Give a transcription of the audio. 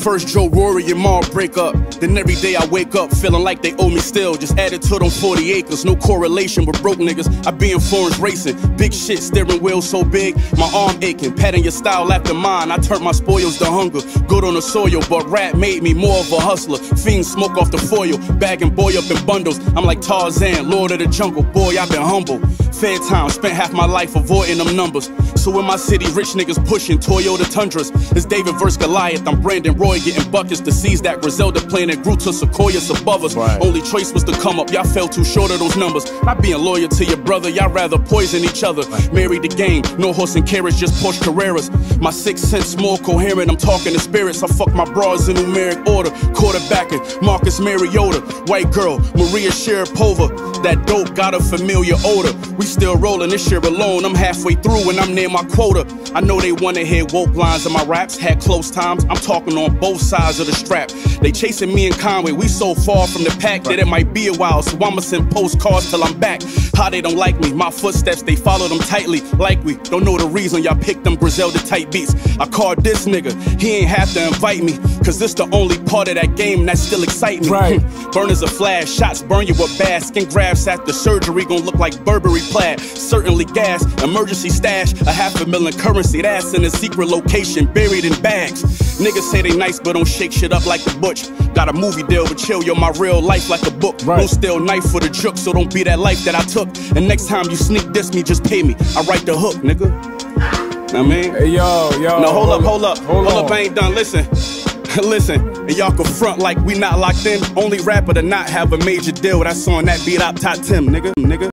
First Joe Rory and Mal break up. Then every day I wake up feeling like they owe me still. Just added to them 40 acres. No correlation with broke niggas. I be in Florence racing. Big shit, steering wheel so big, my arm aching. Patting your style after mine. I turned my spoils to hunger. Good on the soil, but rap made me more of a hustler. Fiend smoke off the foil. Bagging boy up in bundles. I'm like Tarzan, Lord of the Jungle. Boy, I've been humble. Fair time, spent half my life avoiding them numbers. So in my city, rich niggas pushing Toyota Tundras. It's David versus Goliath. I'm Brandon Roy getting buckets to seize that Griselda planet grew to sequoias above us. Right. Only choice was to come up. Y'all fell too short of those numbers. Not being loyal to your brother, y'all rather poison each other. Married the game, no horse and carriage, just Porsche Carreras. My sixth sense more coherent. I'm talking to spirits. I fuck my bras in numeric order. Quarterbacking, Marcus Mariota, white girl, Maria Sharapova. That dope got a familiar odor. We still rolling this year alone. I'm halfway through and I'm near my quota. I know they wanna hear woke lines in my raps. Had close times. I'm talking on both sides of the strap. They chasing me and Conway. We so far from the pack that it might be a while. So I'ma send postcards till I'm back. How they don't like me. My footsteps, they follow them tightly. Like we don't know the reason y'all picked them Griselda type beats. I called this nigga. He ain't have to invite me. Cause this the only part of that game that still excite me. Right. Burn as a flash. Shots burn you with bad skin grabs after surgery. Gon' look like Burberry plaid. Certainly gas. Emergency stash. A half a million currency. That's in a secret location. Buried in bags. Niggas say they nice, but don't shake shit up like the butch. Got a movie deal, but chill, yo, my real life like a book. Right. Don't steal knife for the joke, so don't be that life that I took. And next time you sneak diss me, just pay me. I write the hook, nigga. I mean? Hey, yo, yo. No, hold up, hold up, Hold, hold up. I ain't done. Listen, listen, and y'all can front like we not locked in. Only rapper to not have a major deal. That's on that beat up top Tim, nigga, nigga.